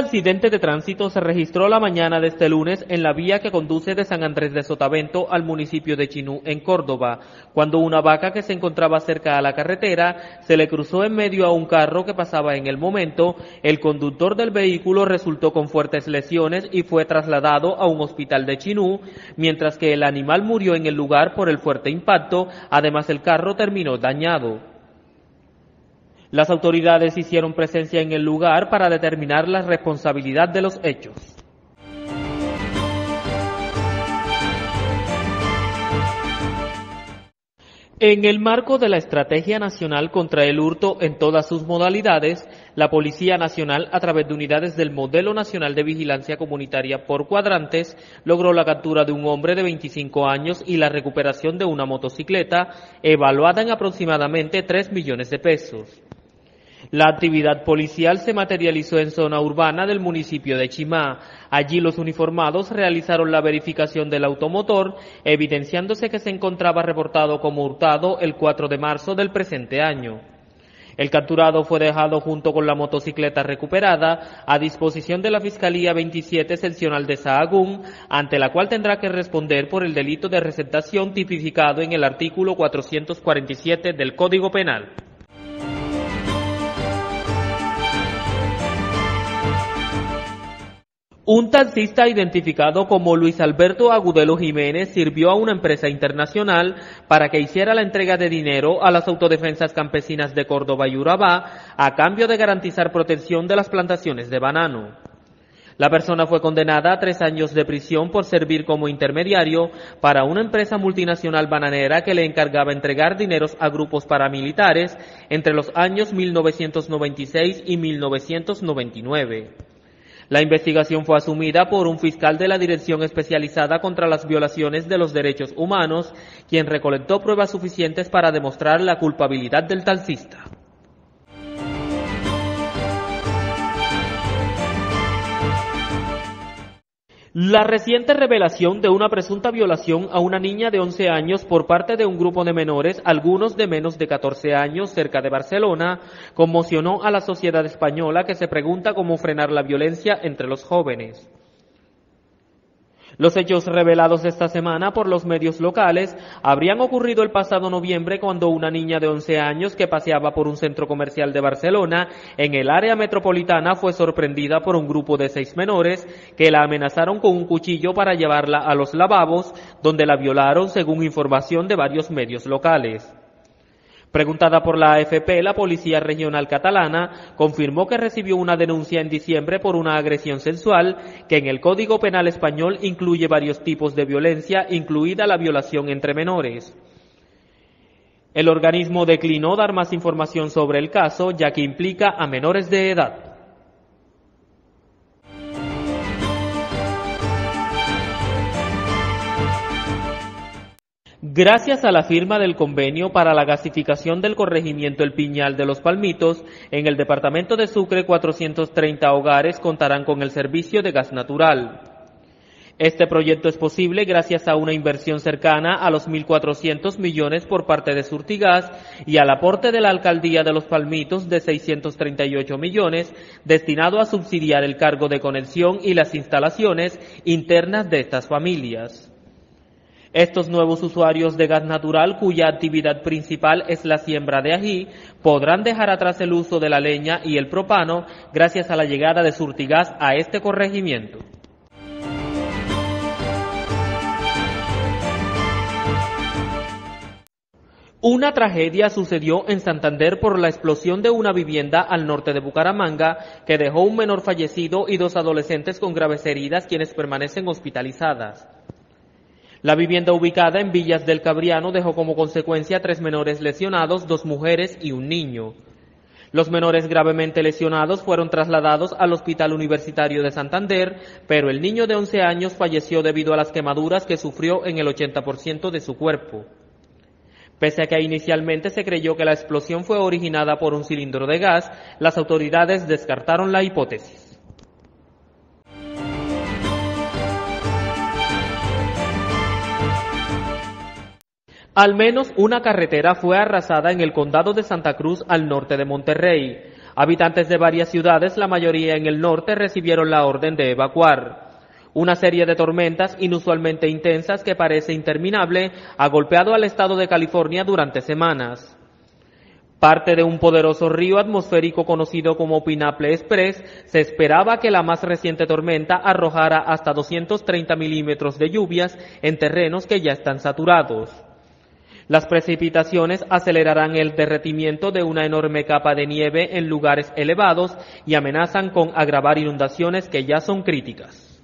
Accidente de tránsito se registró la mañana de este lunes en la vía que conduce de San Andrés de Sotavento al municipio de Chinú, en Córdoba, cuando una vaca que se encontraba cerca a la carretera se le cruzó en medio a un carro que pasaba en el momento. El conductor del vehículo resultó con fuertes lesiones y fue trasladado a un hospital de Chinú, mientras que el animal murió en el lugar por el fuerte impacto. Además, el carro terminó dañado. Las autoridades hicieron presencia en el lugar para determinar la responsabilidad de los hechos. En el marco de la Estrategia Nacional contra el Hurto en todas sus modalidades, la Policía Nacional, a través de unidades del Modelo Nacional de Vigilancia Comunitaria por cuadrantes, logró la captura de un hombre de 25 años y la recuperación de una motocicleta evaluada en aproximadamente 3 millones de pesos. La actividad policial se materializó en zona urbana del municipio de Chimá. Allí los uniformados realizaron la verificación del automotor, evidenciándose que se encontraba reportado como hurtado el 4 de marzo del presente año. El capturado fue dejado junto con la motocicleta recuperada a disposición de la Fiscalía 27 Seccional de Sahagún, ante la cual tendrá que responder por el delito de receptación tipificado en el artículo 447 del Código Penal. Un taxista identificado como Luis Alberto Agudelo Jiménez sirvió a una empresa internacional para que hiciera la entrega de dinero a las autodefensas campesinas de Córdoba y Urabá a cambio de garantizar protección de las plantaciones de banano. La persona fue condenada a tres años de prisión por servir como intermediario para una empresa multinacional bananera que le encargaba entregar dineros a grupos paramilitares entre los años 1996 y 1999. La investigación fue asumida por un fiscal de la Dirección Especializada contra las Violaciones de los Derechos Humanos, quien recolectó pruebas suficientes para demostrar la culpabilidad del taxista. La reciente revelación de una presunta violación a una niña de 11 años por parte de un grupo de menores, algunos de menos de 14 años, cerca de Barcelona, conmocionó a la sociedad española que se pregunta cómo frenar la violencia entre los jóvenes. Los hechos revelados esta semana por los medios locales habrían ocurrido el pasado noviembre cuando una niña de 11 años que paseaba por un centro comercial de Barcelona en el área metropolitana fue sorprendida por un grupo de seis menores que la amenazaron con un cuchillo para llevarla a los lavabos donde la violaron según información de varios medios locales. Preguntada por la AFP, la Policía Regional Catalana confirmó que recibió una denuncia en diciembre por una agresión sexual que en el Código Penal español incluye varios tipos de violencia, incluida la violación entre menores. El organismo declinó dar más información sobre el caso, ya que implica a menores de edad. Gracias a la firma del convenio para la gasificación del corregimiento El Piñal de los Palmitos, en el departamento de Sucre 430 hogares contarán con el servicio de gas natural. Este proyecto es posible gracias a una inversión cercana a los 1.400 millones por parte de Surtigas y al aporte de la Alcaldía de Los Palmitos de 638 millones destinado a subsidiar el cargo de conexión y las instalaciones internas de estas familias. Estos nuevos usuarios de gas natural, cuya actividad principal es la siembra de ají, podrán dejar atrás el uso de la leña y el propano gracias a la llegada de Surtigas a este corregimiento. Una tragedia sucedió en Santander por la explosión de una vivienda al norte de Bucaramanga que dejó un menor fallecido y dos adolescentes con graves heridas quienes permanecen hospitalizadas. La vivienda ubicada en Villas del Cabriano dejó como consecuencia tres menores lesionados, dos mujeres y un niño. Los menores gravemente lesionados fueron trasladados al Hospital Universitario de Santander, pero el niño de 11 años falleció debido a las quemaduras que sufrió en el 80% de su cuerpo. Pese a que inicialmente se creyó que la explosión fue originada por un cilindro de gas, las autoridades descartaron la hipótesis. Al menos una carretera fue arrasada en el condado de Santa Cruz al norte de Monterrey. Habitantes de varias ciudades, la mayoría en el norte, recibieron la orden de evacuar. Una serie de tormentas inusualmente intensas que parece interminable ha golpeado al estado de California durante semanas. Parte de un poderoso río atmosférico conocido como Pinaple Express, se esperaba que la más reciente tormenta arrojara hasta 230 milímetros de lluvias en terrenos que ya están saturados. Las precipitaciones acelerarán el derretimiento de una enorme capa de nieve en lugares elevados y amenazan con agravar inundaciones que ya son críticas.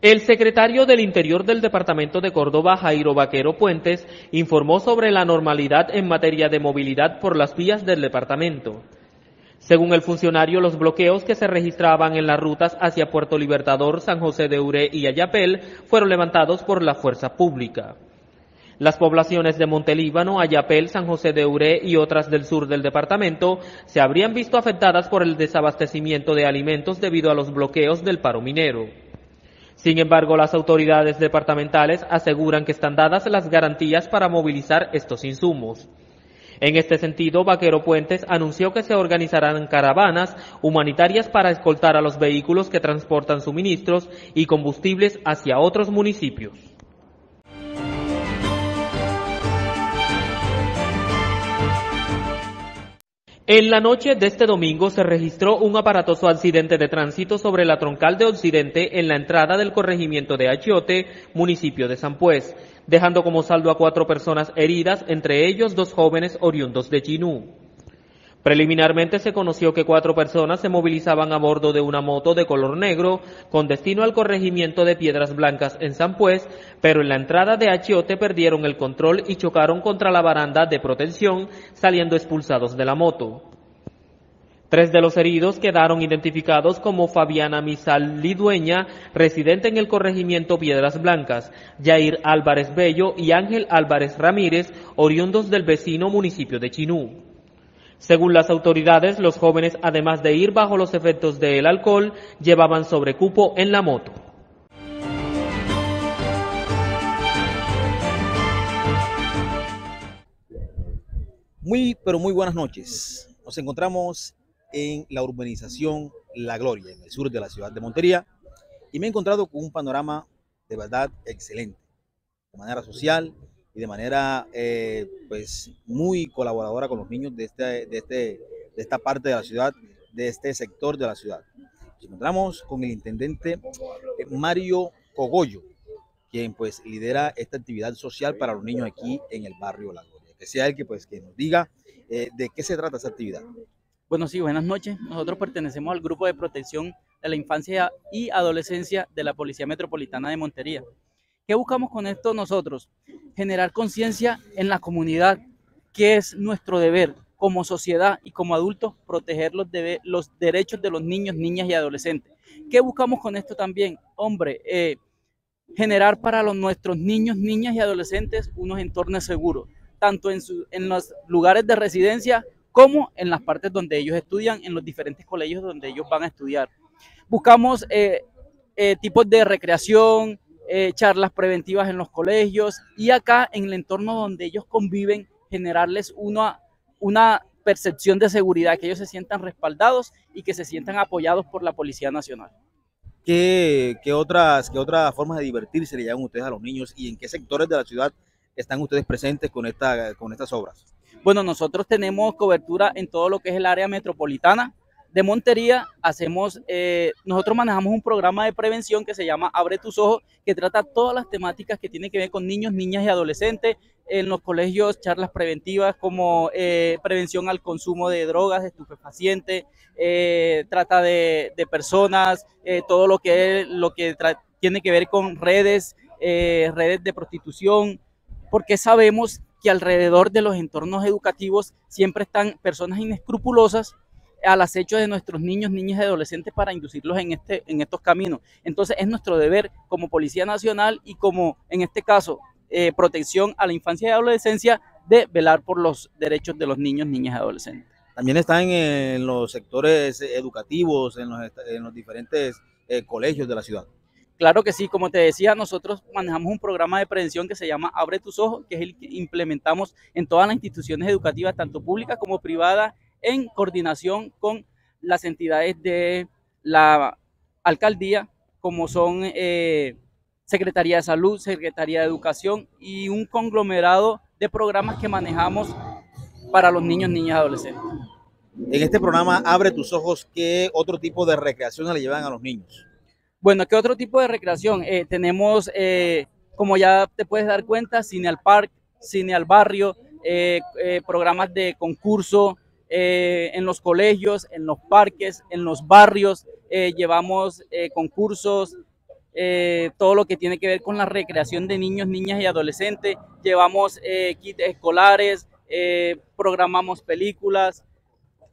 El secretario del Interior del Departamento de Córdoba, Jairo Vaquero Puentes, informó sobre la normalidad en materia de movilidad por las vías del departamento. Según el funcionario, los bloqueos que se registraban en las rutas hacia Puerto Libertador, San José de Uré y Ayapel fueron levantados por la fuerza pública. Las poblaciones de Montelíbano, Ayapel, San José de Uré y otras del sur del departamento se habrían visto afectadas por el desabastecimiento de alimentos debido a los bloqueos del paro minero. Sin embargo, las autoridades departamentales aseguran que están dadas las garantías para movilizar estos insumos. En este sentido, Vaquero Puentes anunció que se organizarán caravanas humanitarias para escoltar a los vehículos que transportan suministros y combustibles hacia otros municipios. En la noche de este domingo se registró un aparatoso accidente de tránsito sobre la troncal de Occidente en la entrada del corregimiento de Achiote, municipio de San Pues dejando como saldo a cuatro personas heridas, entre ellos dos jóvenes oriundos de Chinú. Preliminarmente se conoció que cuatro personas se movilizaban a bordo de una moto de color negro con destino al corregimiento de Piedras Blancas en San Pues, pero en la entrada de Achiote perdieron el control y chocaron contra la baranda de protección, saliendo expulsados de la moto. Tres de los heridos quedaron identificados como Fabiana Misal Lidueña, residente en el corregimiento Piedras Blancas, Jair Álvarez Bello y Ángel Álvarez Ramírez, oriundos del vecino municipio de Chinú. Según las autoridades, los jóvenes, además de ir bajo los efectos del alcohol, llevaban sobrecupo en la moto. Muy, pero muy buenas noches. Nos encontramos en la urbanización La Gloria, en el sur de la ciudad de Montería, y me he encontrado con un panorama de verdad excelente, de manera social y de manera eh, pues muy colaboradora con los niños de, este, de, este, de esta parte de la ciudad, de este sector de la ciudad. Nos encontramos con el intendente eh, Mario Cogollo, quien pues lidera esta actividad social para los niños aquí en el barrio La Gloria. Que sea él que pues que nos diga eh, de qué se trata esta actividad. Bueno, sí, buenas noches. Nosotros pertenecemos al Grupo de Protección de la Infancia y Adolescencia de la Policía Metropolitana de Montería. ¿Qué buscamos con esto nosotros? Generar conciencia en la comunidad, que es nuestro deber como sociedad y como adultos, proteger los, derechos de los niños, niñas y adolescentes. ¿Qué buscamos con esto también? Hombre, eh, generar para los, nuestros niños, niñas y adolescentes unos entornos seguros, tanto en los lugares de residencia como en las partes donde ellos estudian, en los diferentes colegios donde ellos van a estudiar. Buscamos eh, eh, tipos de recreación, eh, charlas preventivas en los colegios y acá en el entorno donde ellos conviven, generarles una, una percepción de seguridad, que ellos se sientan respaldados y que se sientan apoyados por la Policía Nacional. ¿Qué, otras, qué otras formas de divertirse le llevan ustedes a los niños y en qué sectores de la ciudad están ustedes presentes con, esta, con estas obras? Bueno, nosotros tenemos cobertura en todo lo que es el área metropolitana de Montería. Hacemos, eh, nosotros manejamos un programa de prevención que se llama Abre tus ojos, que trata todas las temáticas que tienen que ver con niños, niñas y adolescentes. En los colegios, charlas preventivas como eh, prevención al consumo de drogas, de estupefacientes, eh, trata de, personas, todo lo que, lo que tiene que ver con redes, redes de prostitución, porque sabemos que alrededor de los entornos educativos siempre están personas inescrupulosas al acecho de nuestros niños, niñas y adolescentes para inducirlos en, este, en estos caminos. Entonces es nuestro deber como Policía Nacional y como, en este caso, eh, protección a la infancia y adolescencia de velar por los derechos de los niños, niñas y adolescentes. También están en los sectores educativos, en los, diferentes eh, colegios de la ciudad. Claro que sí, como te decía, nosotros manejamos un programa de prevención que se llama Abre tus ojos, que es el que implementamos en todas las instituciones educativas, tanto públicas como privadas, en coordinación con las entidades de la alcaldía, como son eh, Secretaría de Salud, Secretaría de Educación y un conglomerado de programas que manejamos para los niños, niñas y adolescentes. En este programa Abre tus ojos, ¿qué otro tipo de recreación le llevan a los niños? Bueno, ¿qué otro tipo de recreación? Eh, tenemos, eh, como ya te puedes dar cuenta, cine al parque, cine al barrio, eh, programas de concurso en los colegios, en los parques, en los barrios. llevamos concursos, todo lo que tiene que ver con la recreación de niños, niñas y adolescentes. Llevamos kits escolares, programamos películas,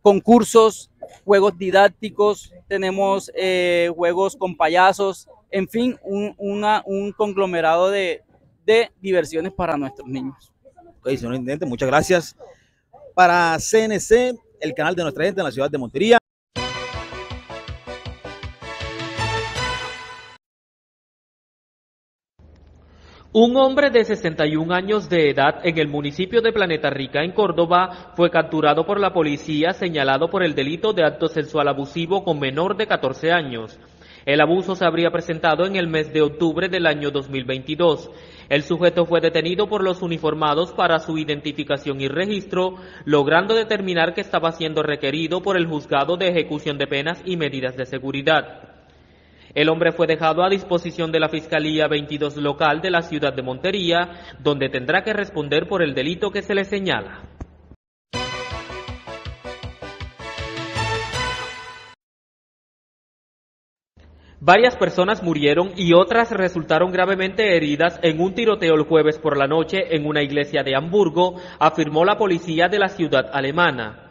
concursos, juegos didácticos, tenemos eh, juegos con payasos, en fin, un, un conglomerado de, de, diversiones para nuestros niños. Ok, señor Intendente, muchas gracias. Para CNC, el canal de nuestra gente en la ciudad de Montería. Un hombre de 61 años de edad en el municipio de Planeta Rica, en Córdoba, fue capturado por la policía señalado por el delito de acto sexual abusivo con menor de 14 años. El abuso se habría presentado en el mes de octubre del año 2022. El sujeto fue detenido por los uniformados para su identificación y registro, logrando determinar que estaba siendo requerido por el juzgado de ejecución de penas y medidas de seguridad. El hombre fue dejado a disposición de la Fiscalía 22 local de la ciudad de Montería, donde tendrá que responder por el delito que se le señala. Varias personas murieron y otras resultaron gravemente heridas en un tiroteo el jueves por la noche en una iglesia de Hamburgo, afirmó la policía de la ciudad alemana.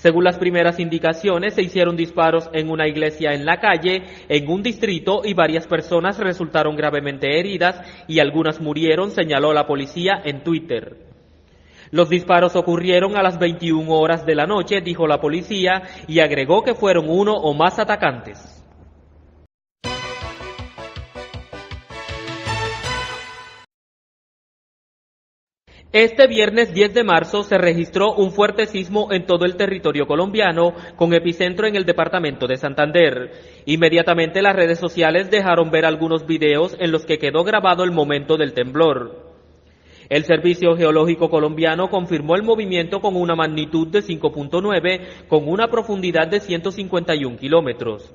Según las primeras indicaciones, se hicieron disparos en una iglesia en la calle, en un distrito, y varias personas resultaron gravemente heridas y algunas murieron, señaló la policía en Twitter. Los disparos ocurrieron a las 21 horas de la noche, dijo la policía, y agregó que fueron uno o más atacantes. Este viernes 10 de marzo se registró un fuerte sismo en todo el territorio colombiano, con epicentro en el departamento de Santander. Inmediatamente las redes sociales dejaron ver algunos videos en los que quedó grabado el momento del temblor. El Servicio Geológico Colombiano confirmó el movimiento con una magnitud de 5.9 con una profundidad de 151 kilómetros.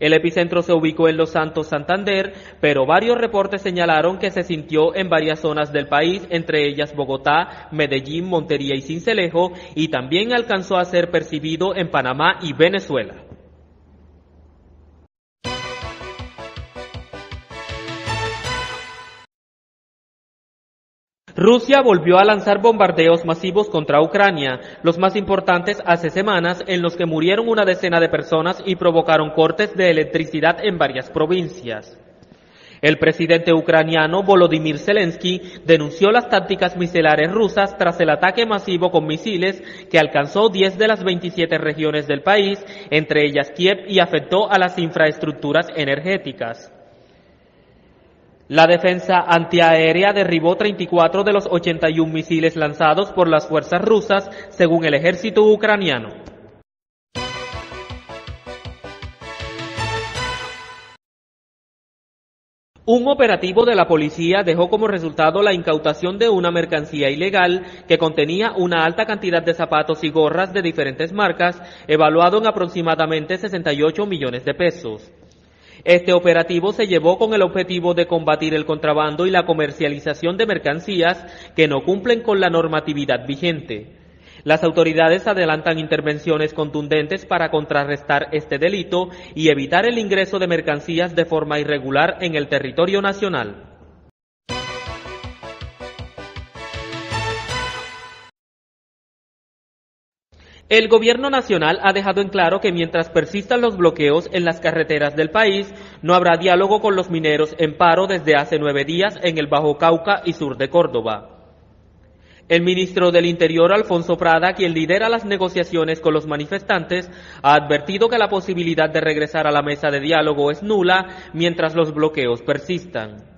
El epicentro se ubicó en Los Santos, Santander, pero varios reportes señalaron que se sintió en varias zonas del país, entre ellas Bogotá, Medellín, Montería y Cincelejo, y también alcanzó a ser percibido en Panamá y Venezuela. Rusia volvió a lanzar bombardeos masivos contra Ucrania, los más importantes hace semanas, en los que murieron una decena de personas y provocaron cortes de electricidad en varias provincias. El presidente ucraniano Volodymyr Zelensky denunció las tácticas miselares rusas tras el ataque masivo con misiles que alcanzó 10 de las 27 regiones del país, entre ellas Kiev, y afectó a las infraestructuras energéticas. La defensa antiaérea derribó 34 de los 81 misiles lanzados por las fuerzas rusas, según el ejército ucraniano. Un operativo de la policía dejó como resultado la incautación de una mercancía ilegal que contenía una alta cantidad de zapatos y gorras de diferentes marcas, evaluado en aproximadamente 68 millones de pesos. Este operativo se llevó con el objetivo de combatir el contrabando y la comercialización de mercancías que no cumplen con la normatividad vigente. Las autoridades adelantan intervenciones contundentes para contrarrestar este delito y evitar el ingreso de mercancías de forma irregular en el territorio nacional. El gobierno nacional ha dejado en claro que mientras persistan los bloqueos en las carreteras del país, no habrá diálogo con los mineros en paro desde hace nueve días en el Bajo Cauca y sur de Córdoba. El ministro del Interior, Alfonso Prada, quien lidera las negociaciones con los manifestantes, ha advertido que la posibilidad de regresar a la mesa de diálogo es nula mientras los bloqueos persistan.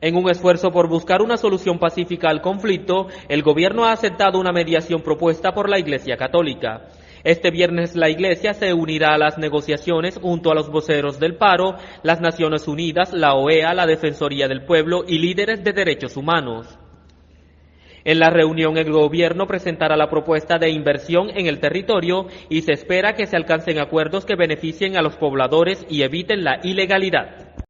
En un esfuerzo por buscar una solución pacífica al conflicto, el gobierno ha aceptado una mediación propuesta por la Iglesia Católica. Este viernes la Iglesia se unirá a las negociaciones junto a los voceros del paro, las Naciones Unidas, la OEA, la Defensoría del Pueblo y líderes de derechos humanos. En la reunión el gobierno presentará la propuesta de inversión en el territorio y se espera que se alcancen acuerdos que beneficien a los pobladores y eviten la ilegalidad.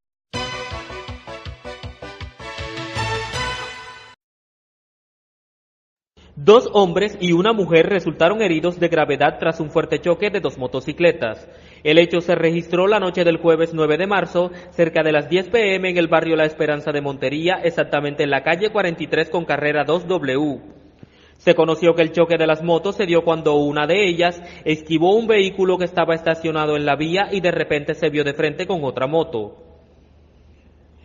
Dos hombres y una mujer resultaron heridos de gravedad tras un fuerte choque de dos motocicletas. El hecho se registró la noche del jueves 9 de marzo, cerca de las 10 pm en el barrio La Esperanza de Montería, exactamente en la calle 43 con carrera 2W. Se conoció que el choque de las motos se dio cuando una de ellas esquivó un vehículo que estaba estacionado en la vía y de repente se vio de frente con otra moto.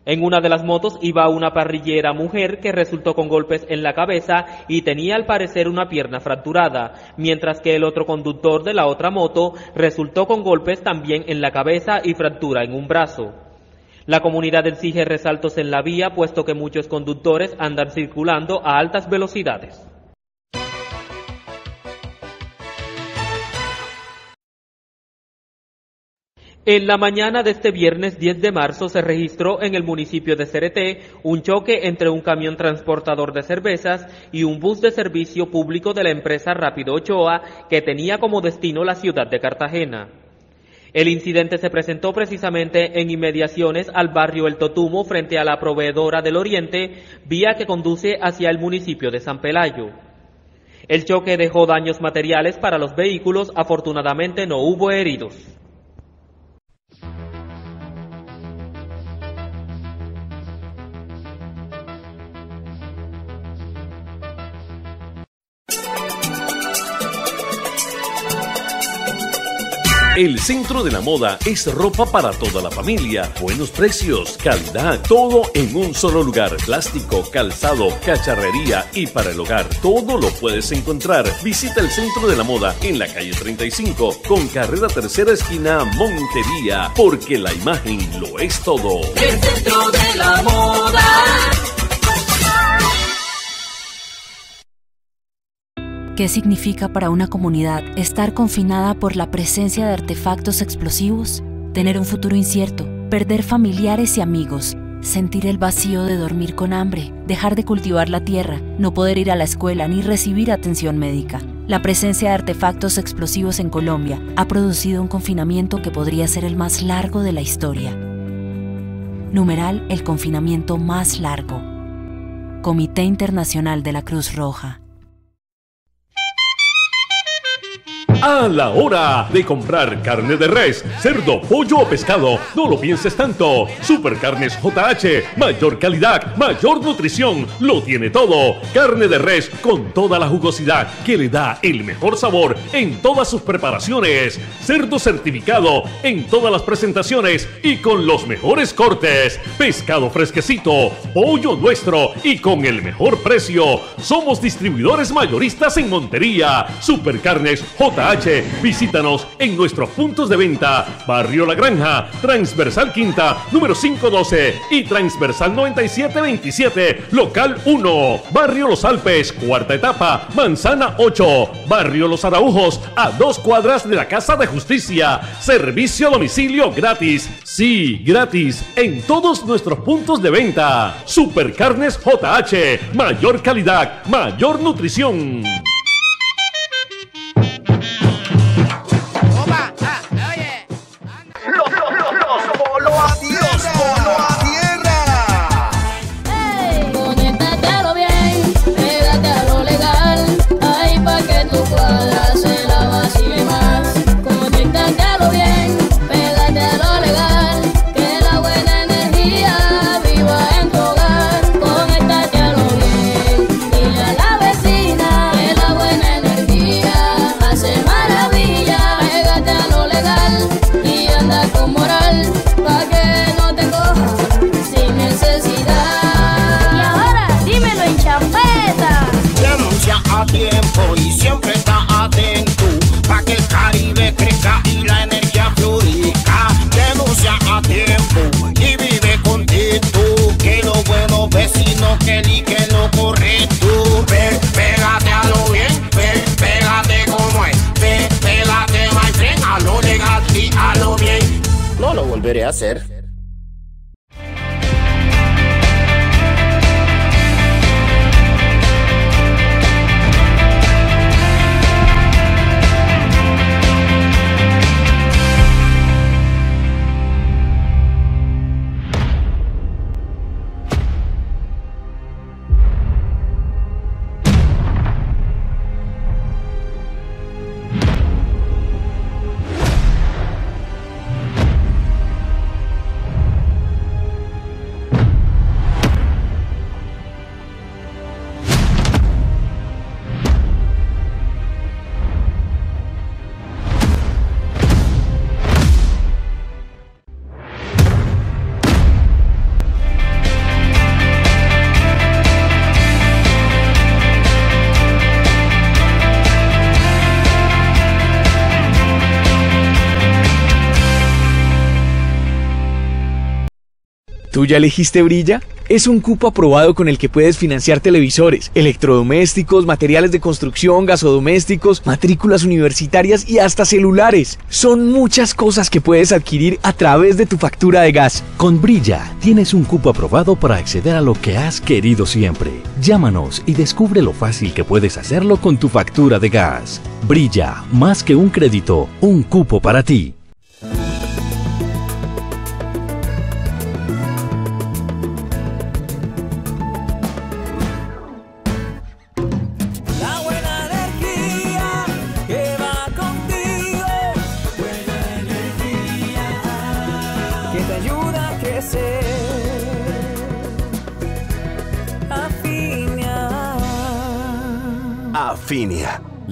En una de las motos iba una parrillera mujer que resultó con golpes en la cabeza y tenía al parecer una pierna fracturada, mientras que el otro conductor de la otra moto resultó con golpes también en la cabeza y fractura en un brazo. La comunidad exige resaltos en la vía puesto que muchos conductores andan circulando a altas velocidades. En la mañana de este viernes 10 de marzo se registró en el municipio de Cereté un choque entre un camión transportador de cervezas y un bus de servicio público de la empresa Rápido Ochoa que tenía como destino la ciudad de Cartagena. El incidente se presentó precisamente en inmediaciones al barrio El Totumo frente a la proveedora del Oriente, vía que conduce hacia el municipio de San Pelayo. El choque dejó daños materiales para los vehículos, afortunadamente no hubo heridos. El centro de la moda es ropa para toda la familia, buenos precios, calidad, todo en un solo lugar. Plástico, calzado, cacharrería y para el hogar, todo lo puedes encontrar. Visita el centro de la moda en la calle 35 con carrera tercera esquina Montería, porque la imagen lo es todo. El centro de la moda. ¿Qué significa para una comunidad estar confinada por la presencia de artefactos explosivos? Tener un futuro incierto, perder familiares y amigos, sentir el vacío de dormir con hambre, dejar de cultivar la tierra, no poder ir a la escuela ni recibir atención médica. La presencia de artefactos explosivos en Colombia ha producido un confinamiento que podría ser el más largo de la historia. Numeral el confinamiento más largo. Comité Internacional de la Cruz Roja. A la hora de comprar carne de res, cerdo, pollo o pescado, no lo pienses tanto. Supercarnes JH, mayor calidad, mayor nutrición, lo tiene todo. Carne de res con toda la jugosidad que le da el mejor sabor en todas sus preparaciones. Cerdo certificado en todas las presentaciones y con los mejores cortes. Pescado fresquecito, pollo nuestro y con el mejor precio. Somos distribuidores mayoristas en Montería. Supercarnes JH Visítanos en nuestros puntos de venta. Barrio La Granja, Transversal Quinta, número 512 y Transversal 9727, local 1. Barrio Los Alpes, cuarta etapa, Manzana 8. Barrio Los Araujos, a dos cuadras de la Casa de Justicia. Servicio a domicilio gratis. Sí, gratis en todos nuestros puntos de venta. Supercarnes JH, mayor calidad, mayor nutrición. No lo ya elegiste Brilla? Es un cupo aprobado con el que puedes financiar televisores, electrodomésticos, materiales de construcción, gasodomésticos, matrículas universitarias y hasta celulares. Son muchas cosas que puedes adquirir a través de tu factura de gas. Con Brilla tienes un cupo aprobado para acceder a lo que has querido siempre. Llámanos y descubre lo fácil que puedes hacerlo con tu factura de gas. Brilla, más que un crédito, un cupo para ti.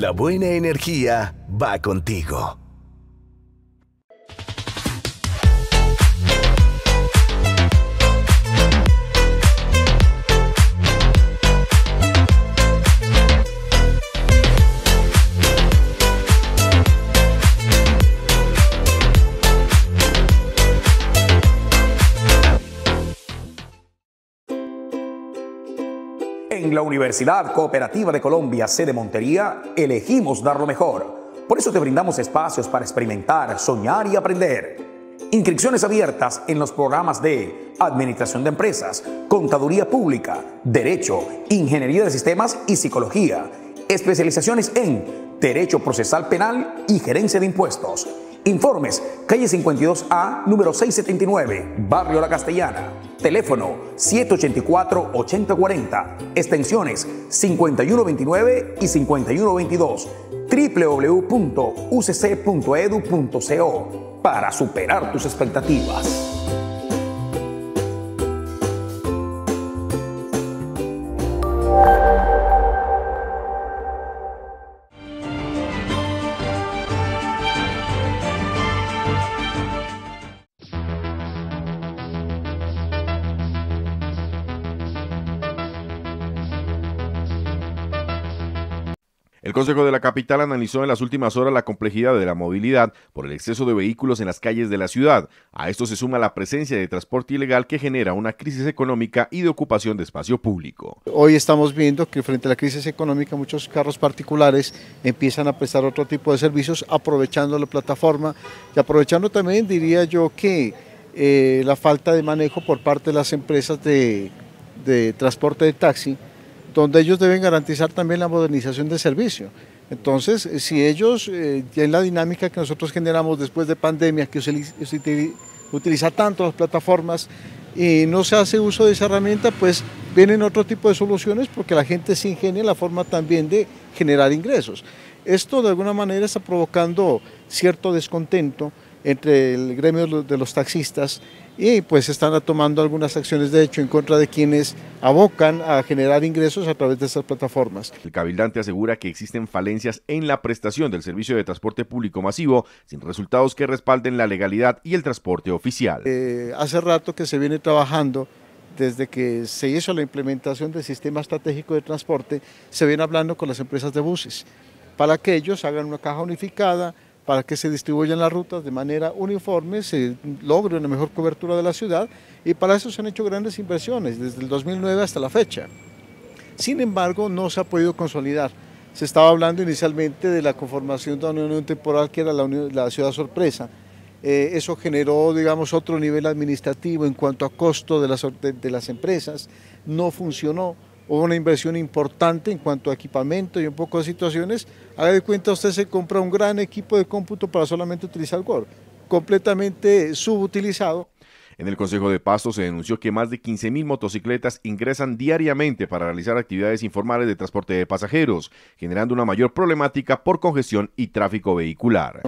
La buena energía va contigo. En la Universidad Cooperativa de Colombia, sede Montería, elegimos dar lo mejor. Por eso te brindamos espacios para experimentar, soñar y aprender. Inscripciones abiertas en los programas de Administración de Empresas, Contaduría Pública, Derecho, Ingeniería de Sistemas y Psicología. Especializaciones en Derecho Procesal Penal y Gerencia de Impuestos. Informes, calle 52A, número 679, Barrio La Castellana. Teléfono 784-8040, extensiones 5129 y 5122, www.ucc.edu.co para superar tus expectativas. Consejo de la Capital analizó en las últimas horas la complejidad de la movilidad por el exceso de vehículos en las calles de la ciudad. A esto se suma la presencia de transporte ilegal que genera una crisis económica y de ocupación de espacio público. Hoy estamos viendo que frente a la crisis económica muchos carros particulares empiezan a prestar otro tipo de servicios aprovechando la plataforma y aprovechando también diría yo que eh, la falta de manejo por parte de las empresas de transporte de taxi donde ellos deben garantizar también la modernización del servicio. Entonces, si ellos, eh, ya en la dinámica que nosotros generamos después de pandemia, que se, utiliza tanto las plataformas y no se hace uso de esa herramienta, pues vienen otro tipo de soluciones porque la gente se ingenia la forma también de generar ingresos. Esto de alguna manera está provocando cierto descontento entre el gremio de los taxistas y pues están tomando algunas acciones de hecho en contra de quienes abocan a generar ingresos a través de estas plataformas. El cabildante asegura que existen falencias en la prestación del servicio de transporte público masivo sin resultados que respalden la legalidad y el transporte oficial. Eh, hace rato que se viene trabajando desde que se hizo la implementación del sistema estratégico de transporte, se viene hablando con las empresas de buses para que ellos hagan una caja unificada, para que se distribuyan las rutas de manera uniforme, se logre una mejor cobertura de la ciudad y para eso se han hecho grandes inversiones desde el 2009 hasta la fecha. Sin embargo, no se ha podido consolidar. Se estaba hablando inicialmente de la conformación de una unión temporal que era la, ciudad sorpresa. Eh, eso generó, digamos, otro nivel administrativo en cuanto a costo de las, de las empresas. No funcionó hubo una inversión importante en cuanto a equipamiento y un poco de situaciones, haga de cuenta usted se compra un gran equipo de cómputo para solamente utilizar Word, completamente subutilizado. En el Consejo de Pasto se denunció que más de 15.000 motocicletas ingresan diariamente para realizar actividades informales de transporte de pasajeros, generando una mayor problemática por congestión y tráfico vehicular.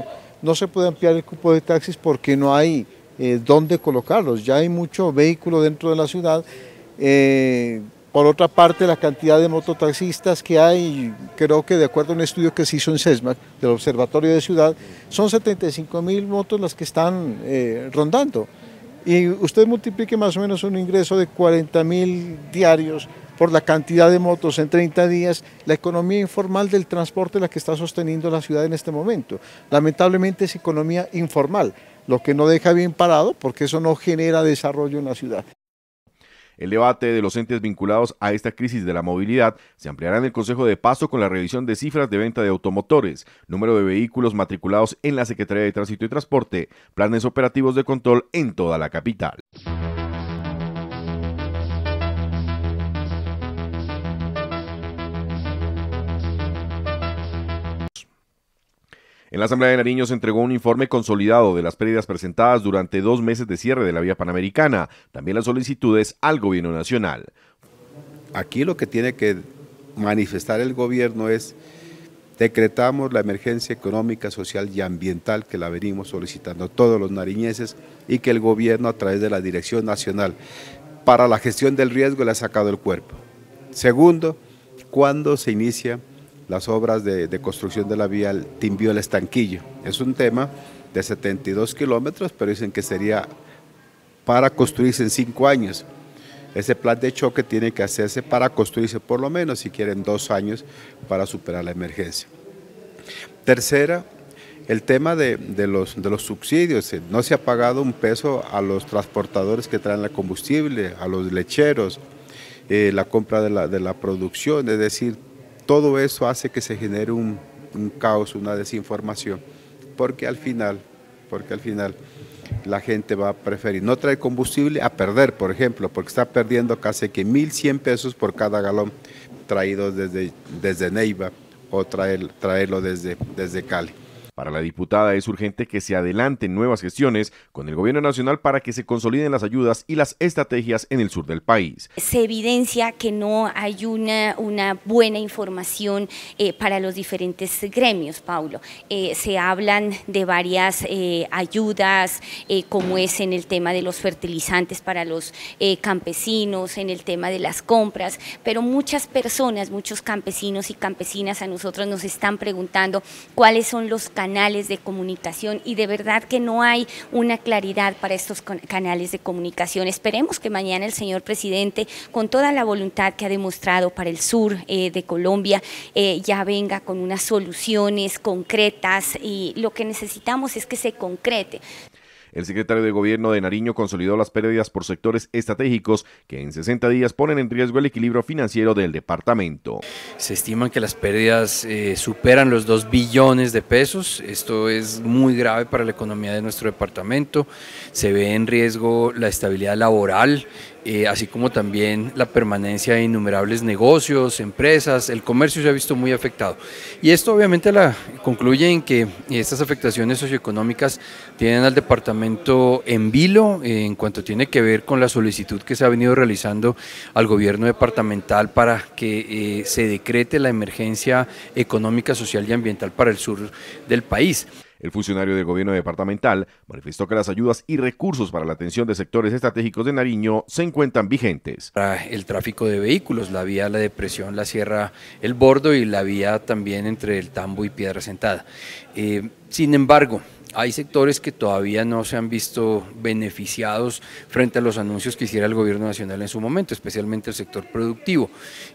No se puede ampliar el cupo de taxis porque no hay eh, dónde colocarlos, ya hay mucho vehículo dentro de la ciudad. Eh, por otra parte, la cantidad de mototaxistas que hay, creo que de acuerdo a un estudio que se hizo en SESMAC, del Observatorio de Ciudad, son 75 mil motos las que están eh, rondando. Y usted multiplique más o menos un ingreso de 40 mil diarios por la cantidad de motos en 30 días, la economía informal del transporte es la que está sosteniendo la ciudad en este momento. Lamentablemente es economía informal, lo que no deja bien parado porque eso no genera desarrollo en la ciudad. El debate de los entes vinculados a esta crisis de la movilidad se ampliará en el Consejo de Paso con la revisión de cifras de venta de automotores, número de vehículos matriculados en la Secretaría de Tránsito y Transporte, planes operativos de control en toda la capital. En la Asamblea de Nariño entregó un informe consolidado de las pérdidas presentadas durante dos meses de cierre de la vía panamericana, también las solicitudes al gobierno nacional. Aquí lo que tiene que manifestar el gobierno es decretamos la emergencia económica, social y ambiental que la venimos solicitando todos los nariñeses y que el gobierno a través de la Dirección Nacional para la gestión del riesgo le ha sacado el cuerpo. Segundo, cuando se inicia las obras de, construcción de la vía Timbio el Estanquillo. Es un tema de 72 kilómetros, pero dicen que sería para construirse en cinco años. Ese plan de choque tiene que hacerse para construirse por lo menos, si quieren, dos años para superar la emergencia. Tercera, el tema de, los, subsidios. No se ha pagado un peso a los transportadores que traen la combustible, a los lecheros, eh, la compra de la, de la producción, es decir, todo eso hace que se genere un, caos, una desinformación, porque al final, porque al final la gente va a preferir no traer combustible a perder, por ejemplo, porque está perdiendo casi que 1.100 pesos por cada galón traído desde, desde Neiva o traer, traerlo desde, desde Cali. Para la diputada es urgente que se adelanten nuevas gestiones con el gobierno nacional para que se consoliden las ayudas y las estrategias en el sur del país. Se evidencia que no hay una, buena información eh, para los diferentes gremios, Paulo. Eh, se hablan de varias eh, ayudas, como es en el tema de los fertilizantes para los campesinos, en el tema de las compras, pero muchas personas, muchos campesinos y campesinas a nosotros nos están preguntando cuáles son los canales de comunicación y de verdad que no hay una claridad para estos canales de comunicación. Esperemos que mañana el señor presidente, con toda la voluntad que ha demostrado para el sur eh, de Colombia, eh, ya venga con unas soluciones concretas y lo que necesitamos es que se concrete. El secretario de Gobierno de Nariño consolidó las pérdidas por sectores estratégicos que en 60 días ponen en riesgo el equilibrio financiero del departamento. Se estiman que las pérdidas eh, superan los 2 billones de pesos. Esto es muy grave para la economía de nuestro departamento. Se ve en riesgo la estabilidad laboral eh, así como también la permanencia de innumerables negocios, empresas, el comercio se ha visto muy afectado. Y esto obviamente la, concluye en que estas afectaciones socioeconómicas tienen al departamento en vilo eh, en cuanto tiene que ver con la solicitud que se ha venido realizando al gobierno departamental para que eh, se decrete la emergencia económica, social y ambiental para el sur del país. El funcionario del gobierno departamental manifestó que las ayudas y recursos para la atención de sectores estratégicos de Nariño se encuentran vigentes. Para el tráfico de vehículos, la vía La Depresión, la Sierra El Bordo y la vía también entre el Tambo y Piedra Sentada. Eh, sin embargo, hay sectores que todavía no se han visto beneficiados frente a los anuncios que hiciera el gobierno nacional en su momento, especialmente el sector productivo.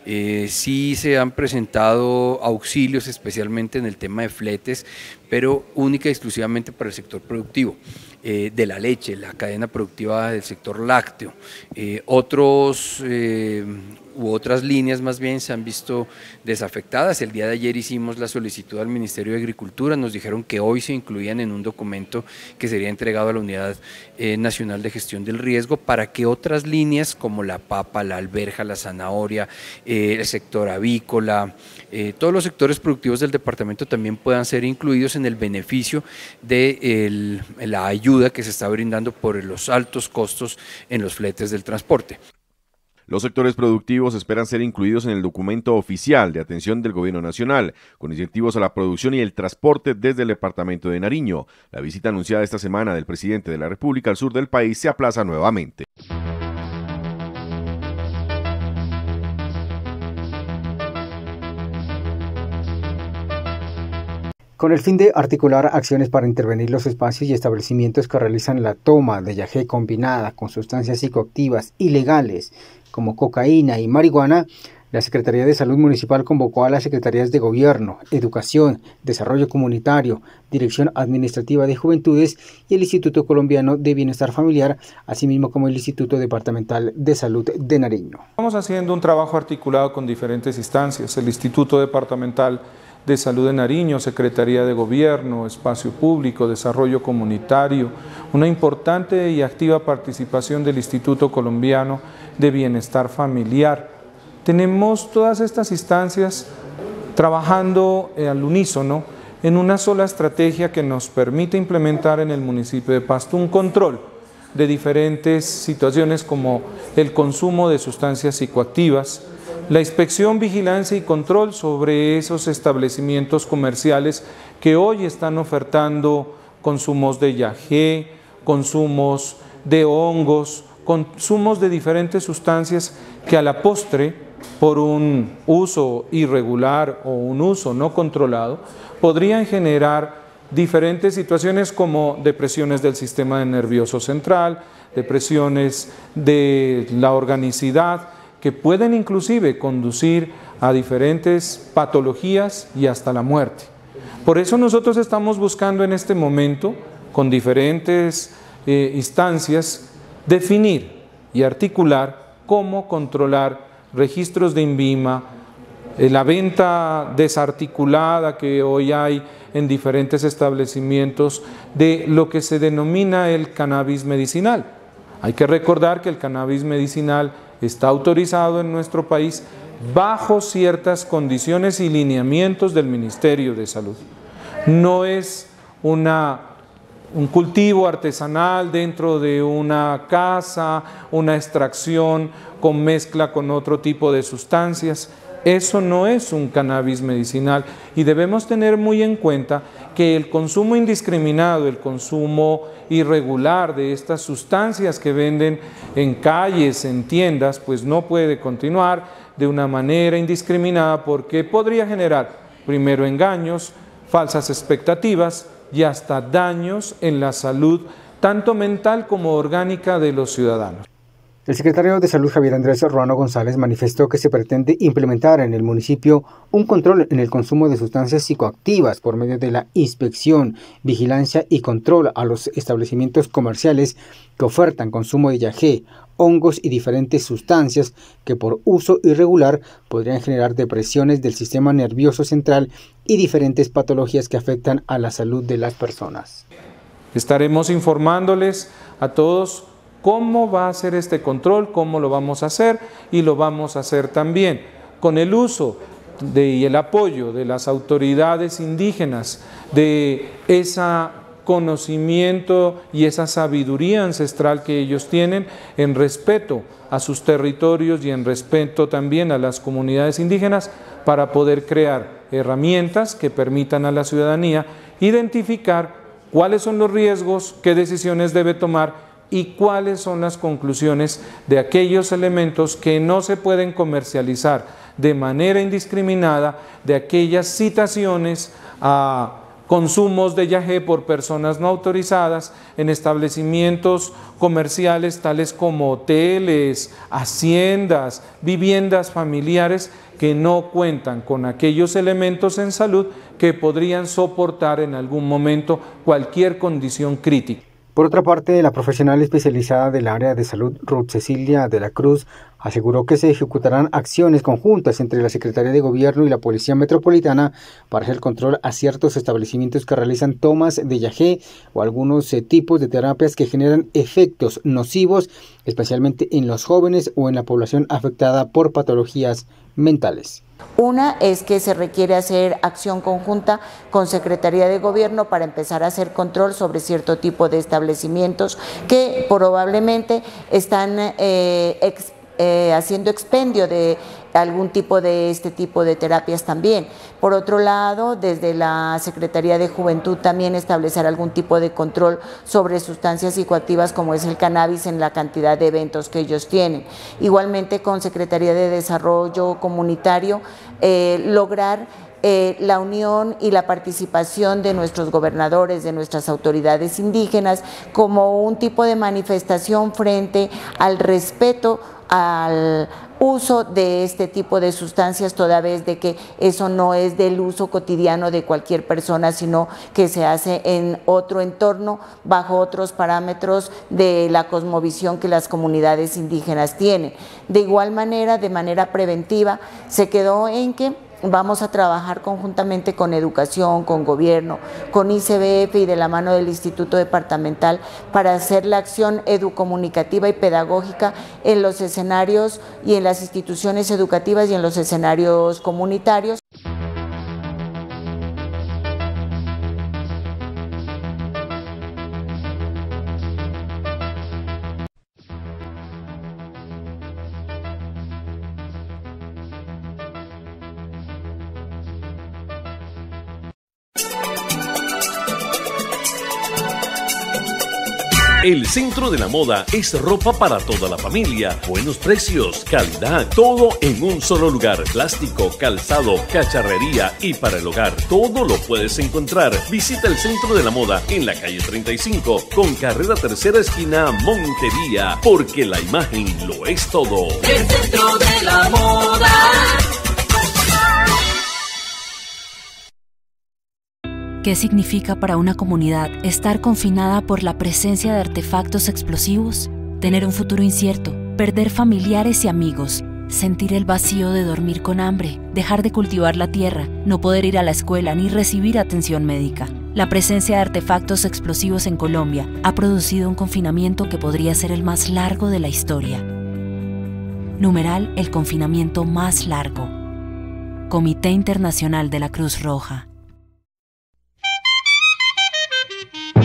Eh, sí se han presentado auxilios, especialmente en el tema de fletes, pero única y exclusivamente para el sector productivo. Eh, de la leche, la cadena productiva del sector lácteo. Eh, otros u otras líneas más bien se han visto desafectadas. El día de ayer hicimos la solicitud al Ministerio de Agricultura, nos dijeron que hoy se incluían en un documento que sería entregado a la Unidad Nacional de Gestión del Riesgo para que otras líneas como la papa, la alberja, la zanahoria, el sector avícola, todos los sectores productivos del departamento también puedan ser incluidos en el beneficio de la ayuda que se está brindando por los altos costos en los fletes del transporte. Los sectores productivos esperan ser incluidos en el documento oficial de atención del Gobierno Nacional, con incentivos a la producción y el transporte desde el departamento de Nariño. La visita anunciada esta semana del presidente de la República al sur del país se aplaza nuevamente. con el fin de articular acciones para intervenir los espacios y establecimientos que realizan la toma de yagé combinada con sustancias psicoactivas ilegales como cocaína y marihuana, la Secretaría de Salud Municipal convocó a las Secretarías de Gobierno, Educación, Desarrollo Comunitario, Dirección Administrativa de Juventudes y el Instituto Colombiano de Bienestar Familiar, asimismo como el Instituto Departamental de Salud de Nariño. Estamos haciendo un trabajo articulado con diferentes instancias, el Instituto Departamental de Salud de Nariño, Secretaría de Gobierno, Espacio Público, Desarrollo Comunitario, una importante y activa participación del Instituto Colombiano de Bienestar Familiar. Tenemos todas estas instancias trabajando eh, al unísono en una sola estrategia que nos permite implementar en el municipio de Pasto un control de diferentes situaciones como el consumo de sustancias psicoactivas, la inspección, vigilancia y control sobre esos establecimientos comerciales que hoy están ofertando consumos de yagé, consumos de hongos, consumos de diferentes sustancias que a la postre, por un uso irregular o un uso no controlado, podrían generar diferentes situaciones como depresiones del sistema nervioso central, depresiones de la organicidad, que pueden inclusive conducir a diferentes patologías y hasta la muerte. Por eso nosotros estamos buscando en este momento, con diferentes eh, instancias, definir y articular cómo controlar registros de INVIMA, eh, la venta desarticulada que hoy hay en diferentes establecimientos de lo que se denomina el cannabis medicinal. Hay que recordar que el cannabis medicinal está autorizado en nuestro país bajo ciertas condiciones y lineamientos del Ministerio de Salud. No es una, un cultivo artesanal dentro de una casa, una extracción con mezcla con otro tipo de sustancias. Eso no es un cannabis medicinal y debemos tener muy en cuenta que el consumo indiscriminado, el consumo irregular de estas sustancias que venden en calles, en tiendas, pues no puede continuar de una manera indiscriminada porque podría generar primero engaños, falsas expectativas y hasta daños en la salud tanto mental como orgánica de los ciudadanos. El secretario de Salud Javier Andrés Ruano González manifestó que se pretende implementar en el municipio un control en el consumo de sustancias psicoactivas por medio de la inspección, vigilancia y control a los establecimientos comerciales que ofertan consumo de yagé, hongos y diferentes sustancias que por uso irregular podrían generar depresiones del sistema nervioso central y diferentes patologías que afectan a la salud de las personas. Estaremos informándoles a todos cómo va a ser este control, cómo lo vamos a hacer y lo vamos a hacer también con el uso y el apoyo de las autoridades indígenas, de ese conocimiento y esa sabiduría ancestral que ellos tienen en respeto a sus territorios y en respeto también a las comunidades indígenas para poder crear herramientas que permitan a la ciudadanía identificar cuáles son los riesgos, qué decisiones debe tomar y cuáles son las conclusiones de aquellos elementos que no se pueden comercializar de manera indiscriminada, de aquellas citaciones a consumos de yagé por personas no autorizadas en establecimientos comerciales tales como hoteles, haciendas, viviendas familiares que no cuentan con aquellos elementos en salud que podrían soportar en algún momento cualquier condición crítica. Por otra parte, la profesional especializada del área de salud, Ruth Cecilia de la Cruz, aseguró que se ejecutarán acciones conjuntas entre la Secretaría de Gobierno y la Policía Metropolitana para hacer control a ciertos establecimientos que realizan tomas de yagé o algunos eh, tipos de terapias que generan efectos nocivos, especialmente en los jóvenes o en la población afectada por patologías mentales. Una es que se requiere hacer acción conjunta con Secretaría de Gobierno para empezar a hacer control sobre cierto tipo de establecimientos que probablemente están eh, eh, haciendo expendio de algún tipo de este tipo de terapias también. Por otro lado, desde la Secretaría de Juventud también establecer algún tipo de control sobre sustancias psicoactivas como es el cannabis en la cantidad de eventos que ellos tienen. Igualmente con Secretaría de Desarrollo Comunitario, eh, lograr eh, la unión y la participación de nuestros gobernadores, de nuestras autoridades indígenas, como un tipo de manifestación frente al respeto al uso de este tipo de sustancias, toda vez de que eso no es del uso cotidiano de cualquier persona, sino que se hace en otro entorno, bajo otros parámetros de la cosmovisión que las comunidades indígenas tienen. De igual manera, de manera preventiva, se quedó en que Vamos a trabajar conjuntamente con educación, con gobierno, con ICBF y de la mano del Instituto Departamental para hacer la acción educomunicativa y pedagógica en los escenarios y en las instituciones educativas y en los escenarios comunitarios. El centro de la moda es ropa para toda la familia, buenos precios, calidad, todo en un solo lugar. Plástico, calzado, cacharrería y para el hogar, todo lo puedes encontrar. Visita el centro de la moda en la calle 35 con carrera tercera esquina Montería, porque la imagen lo es todo. El centro de la moda. ¿Qué significa para una comunidad estar confinada por la presencia de artefactos explosivos? Tener un futuro incierto, perder familiares y amigos, sentir el vacío de dormir con hambre, dejar de cultivar la tierra, no poder ir a la escuela ni recibir atención médica. La presencia de artefactos explosivos en Colombia ha producido un confinamiento que podría ser el más largo de la historia. Numeral el confinamiento más largo. Comité Internacional de la Cruz Roja.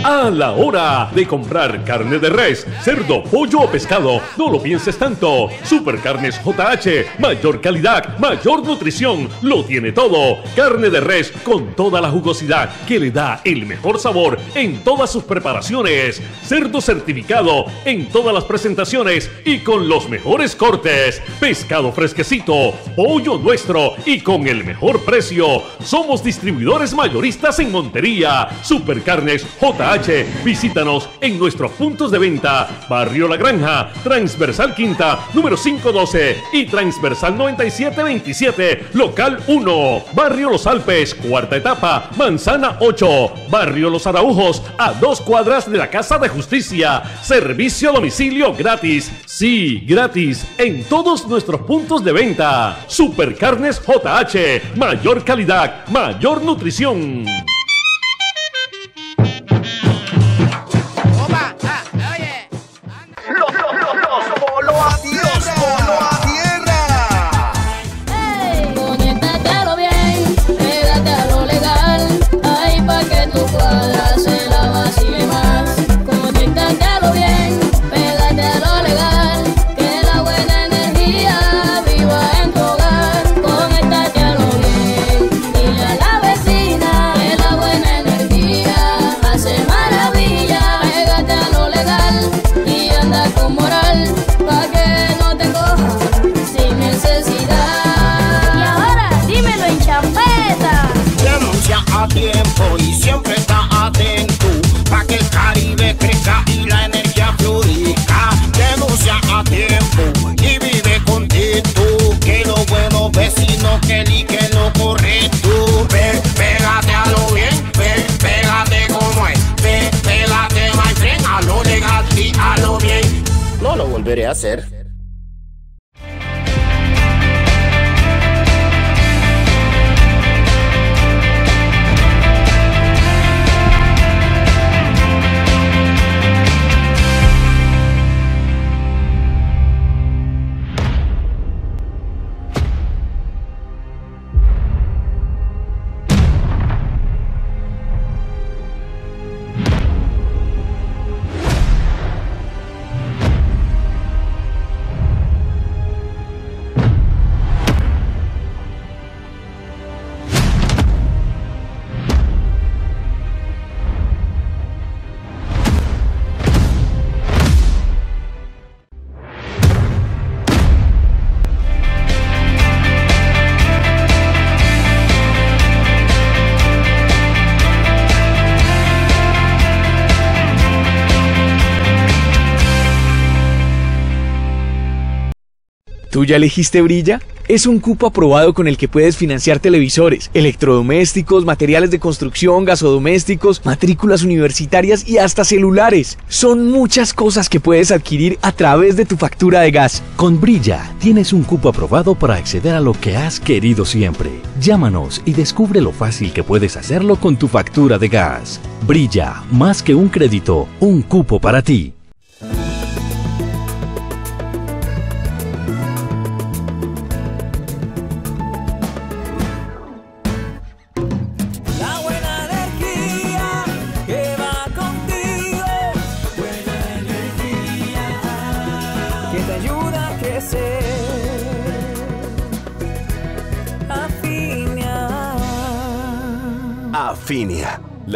A la hora de comprar carne de res, cerdo, pollo o pescado, no lo pienses tanto. Supercarnes JH, mayor calidad, mayor nutrición, lo tiene todo. Carne de res con toda la jugosidad que le da el mejor sabor en todas sus preparaciones. Cerdo certificado en todas las presentaciones y con los mejores cortes. Pescado fresquecito, pollo nuestro y con el mejor precio. Somos distribuidores mayoristas en Montería. Supercarnes JH Visítanos en nuestros puntos de venta. Barrio La Granja, Transversal Quinta, número 512 y Transversal 9727, local 1. Barrio Los Alpes, cuarta etapa, Manzana 8. Barrio Los Araujos, a dos cuadras de la Casa de Justicia. Servicio a domicilio gratis. Sí, gratis en todos nuestros puntos de venta. Supercarnes JH, mayor calidad, mayor nutrición. ¿Tú ya elegiste Brilla? Es un cupo aprobado con el que puedes financiar televisores, electrodomésticos, materiales de construcción, gasodomésticos, matrículas universitarias y hasta celulares. Son muchas cosas que puedes adquirir a través de tu factura de gas. Con Brilla tienes un cupo aprobado para acceder a lo que has querido siempre. Llámanos y descubre lo fácil que puedes hacerlo con tu factura de gas. Brilla, más que un crédito, un cupo para ti.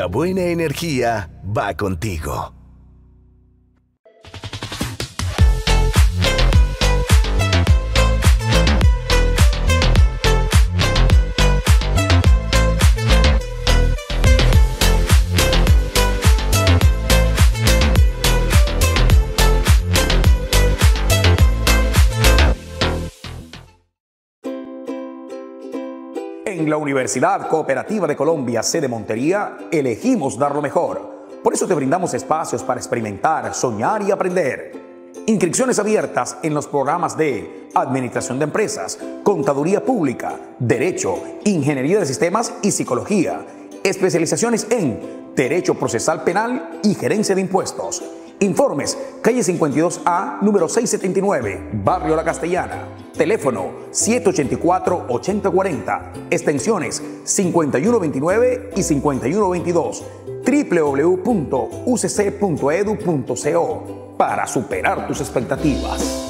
Buena energía va contigo. En la Universidad Cooperativa de Colombia, sede Montería, elegimos dar lo mejor. Por eso te brindamos espacios para experimentar, soñar y aprender. Inscripciones abiertas en los programas de Administración de Empresas, Contaduría Pública, Derecho, Ingeniería de Sistemas y Psicología. Especializaciones en Derecho Procesal Penal y Gerencia de Impuestos. Informes, calle 52A, número 679, Barrio La Castellana. Teléfono 784-8040, extensiones 5129 y 5122. www.ucc.edu.co para superar tus expectativas.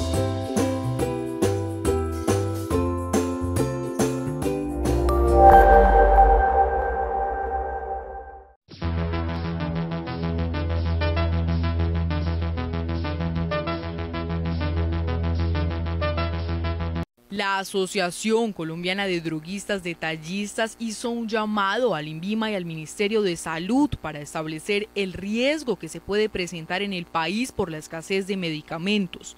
La Asociación Colombiana de Droguistas Detallistas hizo un llamado al INVIMA y al Ministerio de Salud para establecer el riesgo que se puede presentar en el país por la escasez de medicamentos.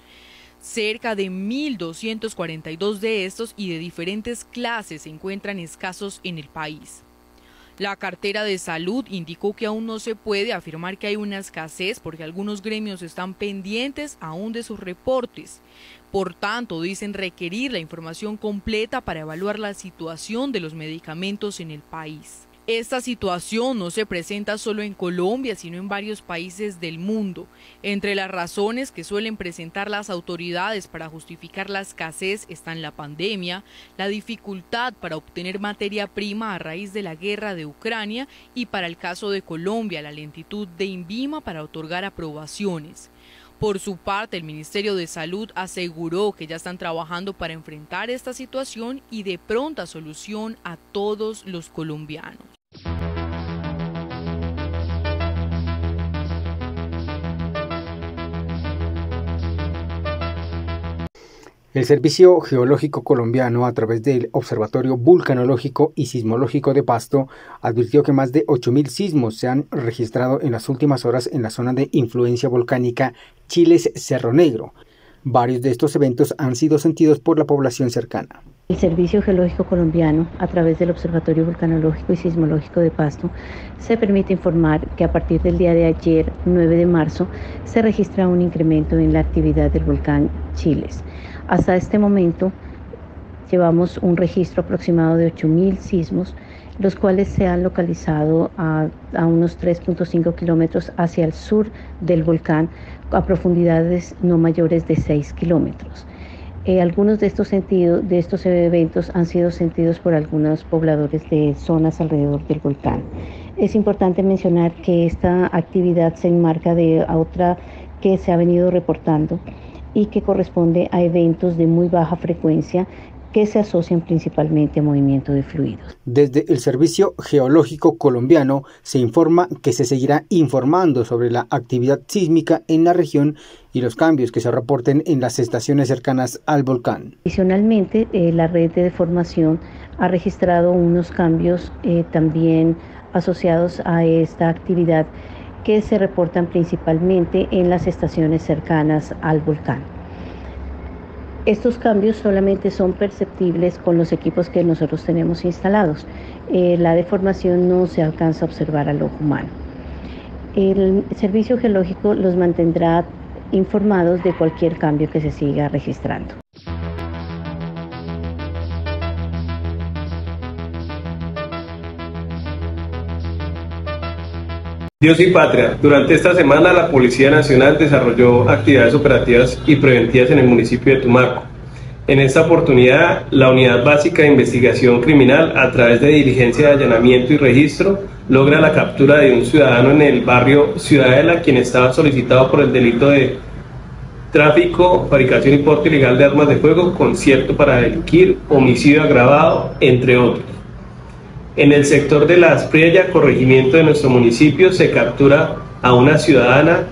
Cerca de 1.242 de estos y de diferentes clases se encuentran escasos en el país. La cartera de salud indicó que aún no se puede afirmar que hay una escasez porque algunos gremios están pendientes aún de sus reportes. Por tanto, dicen requerir la información completa para evaluar la situación de los medicamentos en el país. Esta situación no se presenta solo en Colombia, sino en varios países del mundo. Entre las razones que suelen presentar las autoridades para justificar la escasez están la pandemia, la dificultad para obtener materia prima a raíz de la guerra de Ucrania y para el caso de Colombia, la lentitud de INVIMA para otorgar aprobaciones. Por su parte, el Ministerio de Salud aseguró que ya están trabajando para enfrentar esta situación y de pronta solución a todos los colombianos. El Servicio Geológico Colombiano, a través del Observatorio Vulcanológico y Sismológico de Pasto, advirtió que más de 8.000 sismos se han registrado en las últimas horas en la zona de influencia volcánica Chiles Cerro Negro. Varios de estos eventos han sido sentidos por la población cercana. El Servicio Geológico Colombiano, a través del Observatorio Vulcanológico y Sismológico de Pasto, se permite informar que a partir del día de ayer, 9 de marzo, se registra un incremento en la actividad del volcán Chiles. Hasta este momento, llevamos un registro aproximado de 8.000 sismos, los cuales se han localizado a, a unos 3.5 kilómetros hacia el sur del volcán, a profundidades no mayores de 6 kilómetros. Eh, algunos de estos, sentidos, de estos eventos han sido sentidos por algunos pobladores de zonas alrededor del volcán. Es importante mencionar que esta actividad se enmarca de otra que se ha venido reportando y que corresponde a eventos de muy baja frecuencia que se asocian principalmente a movimiento de fluidos. Desde el Servicio Geológico Colombiano se informa que se seguirá informando sobre la actividad sísmica en la región y los cambios que se reporten en las estaciones cercanas al volcán. Adicionalmente, eh, la red de deformación ha registrado unos cambios eh, también asociados a esta actividad que se reportan principalmente en las estaciones cercanas al volcán. Estos cambios solamente son perceptibles con los equipos que nosotros tenemos instalados. Eh, la deformación no se alcanza a observar al ojo humano. El servicio geológico los mantendrá informados de cualquier cambio que se siga registrando. Dios y Patria. Durante esta semana la Policía Nacional desarrolló actividades operativas y preventivas en el municipio de Tumaco. En esta oportunidad, la Unidad Básica de Investigación Criminal, a través de diligencia de allanamiento y registro, logra la captura de un ciudadano en el barrio Ciudadela, quien estaba solicitado por el delito de tráfico, fabricación y porte ilegal de armas de fuego, concierto para delinquir, homicidio agravado, entre otros. En el sector de la Aspriella, corregimiento de nuestro municipio, se captura a una ciudadana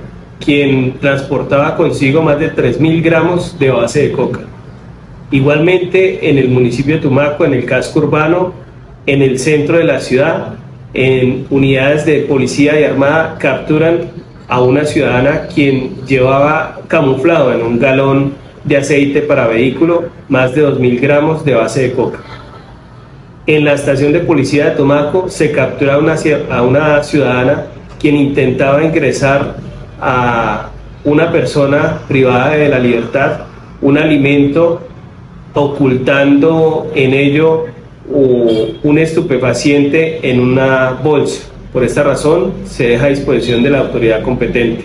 quien transportaba consigo más de 3.000 gramos de base de coca. Igualmente, en el municipio de Tumaco, en el casco urbano, en el centro de la ciudad, en unidades de policía y armada capturan a una ciudadana quien llevaba camuflado en un galón de aceite para vehículo más de 2.000 gramos de base de coca. En la estación de policía de Tomaco se captura una, a una ciudadana quien intentaba ingresar a una persona privada de la libertad un alimento ocultando en ello un estupefaciente en una bolsa. Por esta razón se deja a disposición de la autoridad competente.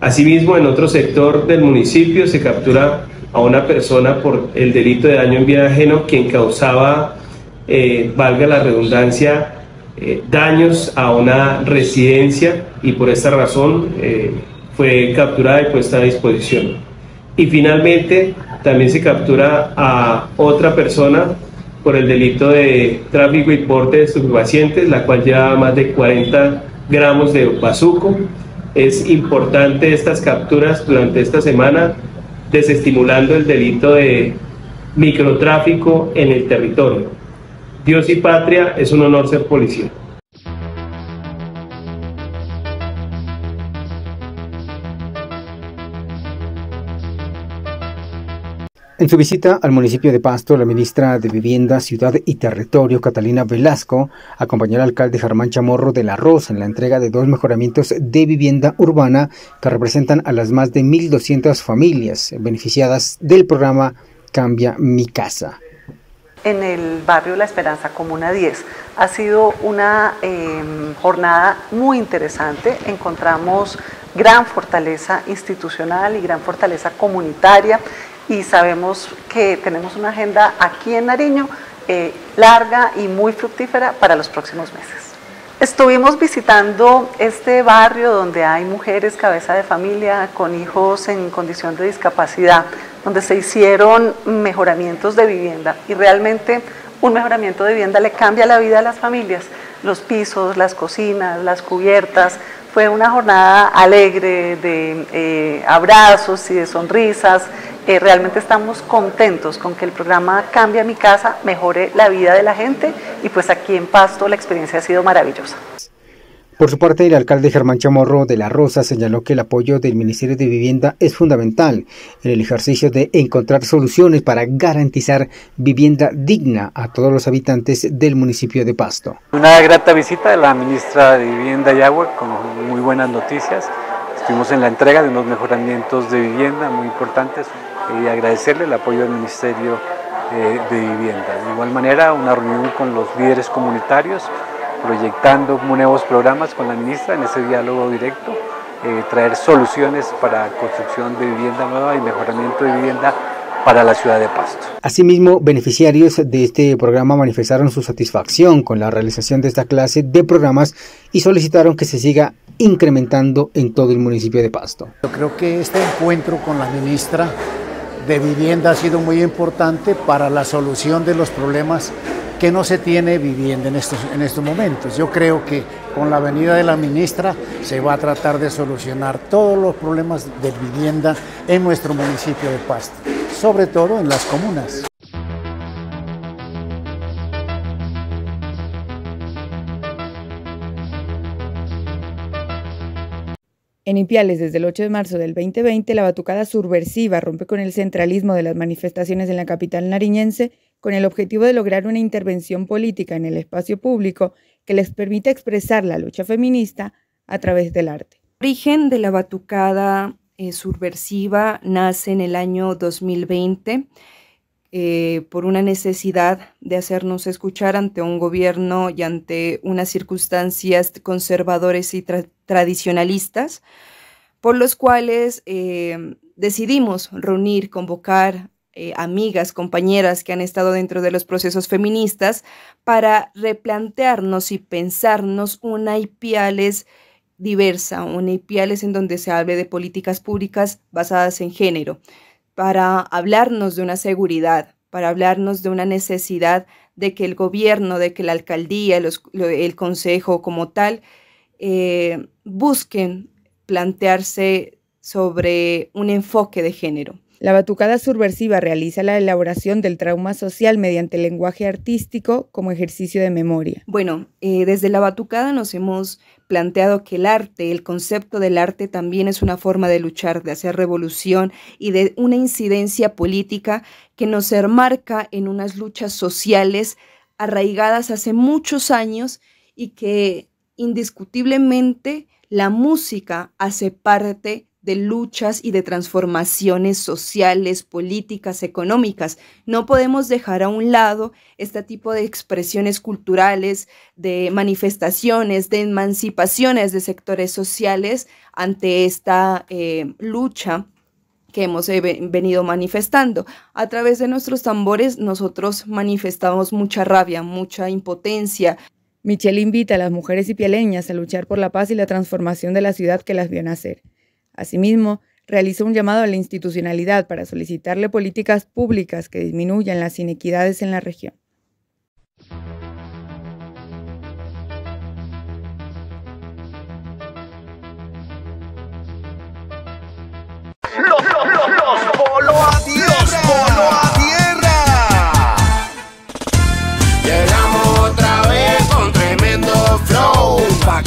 Asimismo, en otro sector del municipio se captura a una persona por el delito de daño en vida ajeno quien causaba eh, valga la redundancia, eh, daños a una residencia y por esta razón eh, fue capturada y puesta a disposición. Y finalmente también se captura a otra persona por el delito de tráfico y porte de estupefacientes, la cual llevaba más de 40 gramos de bazuco. Es importante estas capturas durante esta semana, desestimulando el delito de microtráfico en el territorio. Dios y patria, es un honor ser policía. En su visita al municipio de Pasto, la ministra de Vivienda, Ciudad y Territorio, Catalina Velasco, acompañó al alcalde Germán Chamorro de la Rosa en la entrega de dos mejoramientos de vivienda urbana que representan a las más de 1.200 familias beneficiadas del programa Cambia mi casa en el barrio La Esperanza, Comuna 10. Ha sido una em, jornada muy interesante. Encontramos gran fortaleza institucional y gran fortaleza comunitaria y sabemos que tenemos una agenda aquí en Nariño eh, larga y muy fructífera para los próximos meses. Estuvimos visitando este barrio donde hay mujeres cabeza de familia con hijos en condición de discapacidad, donde se hicieron mejoramientos de vivienda y realmente un mejoramiento de vivienda le cambia la vida a las familias. Los pisos, las cocinas, las cubiertas. Fue una jornada alegre de eh, abrazos y de sonrisas. Eh, realmente estamos contentos con que el programa Cambia mi casa mejore la vida de la gente y pues aquí en Pasto la experiencia ha sido maravillosa. Por su parte, el alcalde Germán Chamorro de la Rosa señaló que el apoyo del Ministerio de Vivienda es fundamental en el ejercicio de encontrar soluciones para garantizar vivienda digna a todos los habitantes del municipio de Pasto. Una grata visita de la ministra de Vivienda y Agua con muy buenas noticias. Estuvimos en la entrega de unos mejoramientos de vivienda muy importantes y agradecerle el apoyo del Ministerio eh, de Vivienda. De igual manera, una reunión con los líderes comunitarios proyectando nuevos programas con la ministra en ese diálogo directo, eh, traer soluciones para construcción de vivienda nueva y mejoramiento de vivienda para la ciudad de Pasto. Asimismo, beneficiarios de este programa manifestaron su satisfacción con la realización de esta clase de programas y solicitaron que se siga incrementando en todo el municipio de Pasto. Yo creo que este encuentro con la ministra de Vivienda ha sido muy importante para la solución de los problemas que no se tiene vivienda en estos, en estos momentos. Yo creo que con la venida de la ministra se va a tratar de solucionar todos los problemas de vivienda en nuestro municipio de Pasto, sobre todo en las comunas. En Ipiales, desde el 8 de marzo del 2020, la batucada subversiva rompe con el centralismo de las manifestaciones en la capital nariñense con el objetivo de lograr una intervención política en el espacio público que les permita expresar la lucha feminista a través del arte. El origen de la batucada eh, subversiva nace en el año 2020 eh, por una necesidad de hacernos escuchar ante un gobierno y ante unas circunstancias conservadores y tradicionalistas, por los cuales eh, decidimos reunir, convocar eh, amigas, compañeras que han estado dentro de los procesos feministas para replantearnos y pensarnos una IPIALES diversa, una IPIALES en donde se hable de políticas públicas basadas en género para hablarnos de una seguridad, para hablarnos de una necesidad de que el gobierno, de que la alcaldía, el consejo como tal, eh, busquen plantearse sobre un enfoque de género. La batucada subversiva realiza la elaboración del trauma social mediante el lenguaje artístico como ejercicio de memoria. Bueno, eh, desde la batucada nos hemos planteado que el arte, el concepto del arte también es una forma de luchar, de hacer revolución y de una incidencia política que nos enmarca en unas luchas sociales arraigadas hace muchos años y que indiscutiblemente la música hace parte de luchas y de transformaciones sociales, políticas, económicas. No podemos dejar a un lado este tipo de expresiones culturales, de manifestaciones, de emancipaciones de sectores sociales ante esta eh, lucha que hemos eh, venido manifestando. A través de nuestros tambores nosotros manifestamos mucha rabia, mucha impotencia. Michelle invita a las mujeres y pialeñas a luchar por la paz y la transformación de la ciudad que las vio nacer. Asimismo, realizó un llamado a la institucionalidad para solicitarle políticas públicas que disminuyan las inequidades en la región.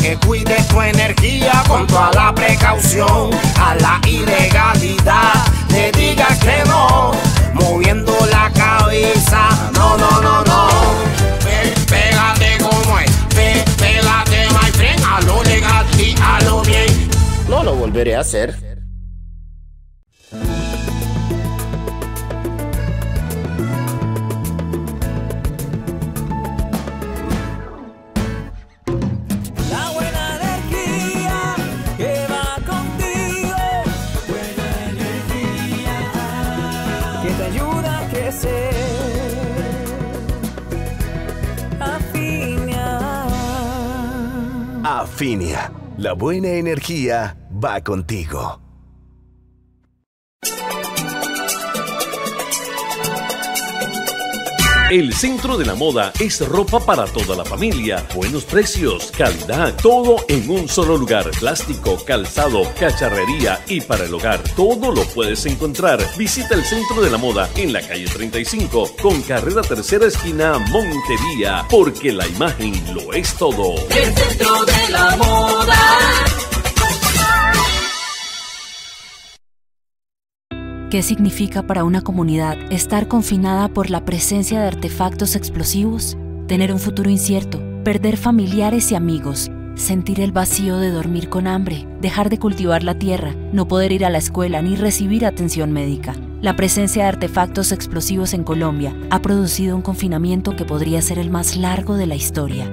Que cuides tu energía con toda la precaución. A la ilegalidad le digas que no. Moviendo la cabeza. No, no, no, no. Pégate como es. Pégate, my friend. A lo legal y a lo bien. No lo volveré a hacer. Afinia, la buena energía va contigo. El centro de la moda es ropa para toda la familia, buenos precios, calidad, todo en un solo lugar. Plástico, calzado, cacharrería y para el hogar. Todo lo puedes encontrar. Visita el centro de la moda en la calle 35 con carrera tercera esquina Montería, porque la imagen lo es todo. El centro de la moda. ¿Qué significa para una comunidad estar confinada por la presencia de artefactos explosivos? Tener un futuro incierto, perder familiares y amigos, sentir el vacío de dormir con hambre, dejar de cultivar la tierra, no poder ir a la escuela ni recibir atención médica. La presencia de artefactos explosivos en Colombia ha producido un confinamiento que podría ser el más largo de la historia.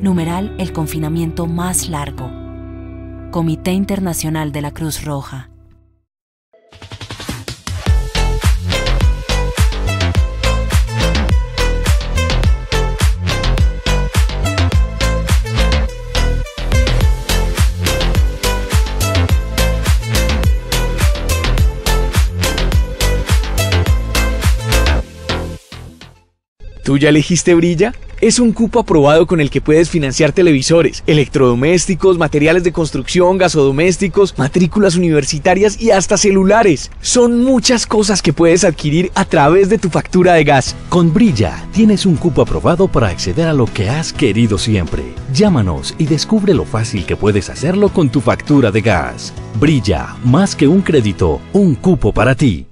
Numeral el confinamiento más largo. Comité Internacional de la Cruz Roja. ¿Tú ya elegiste Brilla? Es un cupo aprobado con el que puedes financiar televisores, electrodomésticos, materiales de construcción, gasodomésticos, matrículas universitarias y hasta celulares. Son muchas cosas que puedes adquirir a través de tu factura de gas. Con Brilla tienes un cupo aprobado para acceder a lo que has querido siempre. Llámanos y descubre lo fácil que puedes hacerlo con tu factura de gas. Brilla, más que un crédito, un cupo para ti.